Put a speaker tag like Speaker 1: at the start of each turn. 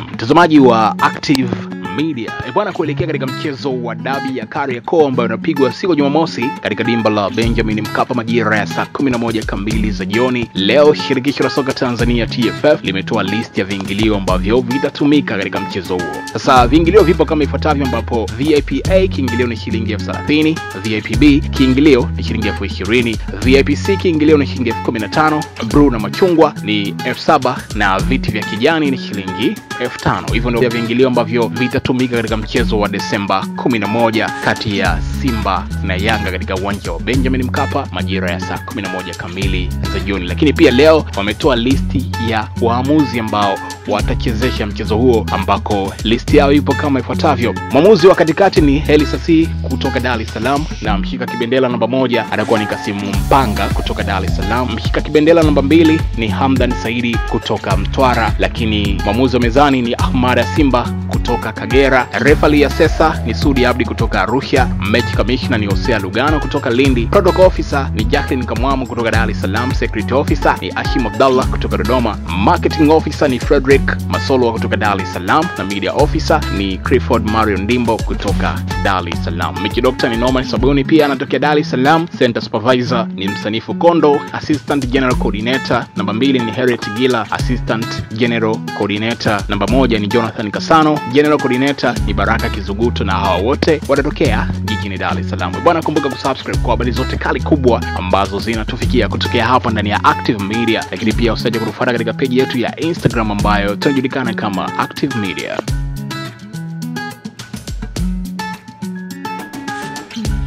Speaker 1: Mtazamaji wa Active Media e bwana, kuelekea katika mchezo wa dabi ya Kariakoo ambayo unapigwa siku Jumamosi katika dimba la Benjamin Mkapa majira ya saa 11 kamili za jioni. Leo shirikisho la soka Tanzania TFF limetoa list ya viingilio ambavyo vitatumika katika mchezo huo. Sasa viingilio vipo kama ifuatavyo, ambapo VIP A kiingilio ni shilingi elfu thelathini, VIP B kiingilio ni shilingi elfu ishirini, VIP C kiingilio ni shilingi elfu kumi na tano, bluu na machungwa ni elfu saba na viti vya kijani ni shilingi elfu tano. Hivyo ndio viingilio ambavyo vitatumika katika mchezo wa Desemba 11 kati ya Simba na Yanga katika uwanja wa Benjamin Mkapa majira ya saa 11 kamili za jioni. Lakini pia leo wametoa listi ya waamuzi ambao watachezesha mchezo huo, ambako listi yao ipo kama ifuatavyo. Mwamuzi wa katikati ni Heli Sasi kutoka Dar es Salaam, na mshika kibendela namba moja atakuwa ni Kasimu Mpanga kutoka Dar es Salaam. Mshika kibendela namba mbili ni Hamdan Saidi kutoka Mtwara, lakini mwamuzi wa mezani ni Ahmad Simba kutoka Kagera. Refali ya sesa ni Sudi Abdi kutoka Arusha. Mechi kamishna ni Hosea Lugano kutoka Lindi. Protocol officer ni Jacqueline Kamwamu kutoka Dar es Salaam. Security officer ni Ashim Abdallah kutoka Dodoma. Marketing officer ni Frederick Masolwa kutoka Dar es Salaam, na media officer ni Clifford Mario Ndimbo kutoka Dar es Salaam. Mechi doctor ni Norman Sabuni pia anatokea Dar es Salaam. Center supervisor ni Msanifu Kondo. Assistant general coordinator namba mbili ni Harriet Gila. Assistant general coordinator namba moja ni Jonathan Kasano. General coordinator ni Baraka Kizuguto, na hawa wote wanatokea jijini Dar es Salaam. Bwana, kumbuka kusubscribe kwa habari zote kali kubwa ambazo zinatufikia kutokea hapa ndani ya Active Media, lakini pia usiache kutufuata katika peji yetu ya Instagram ambayo tunajulikana kama Active Media.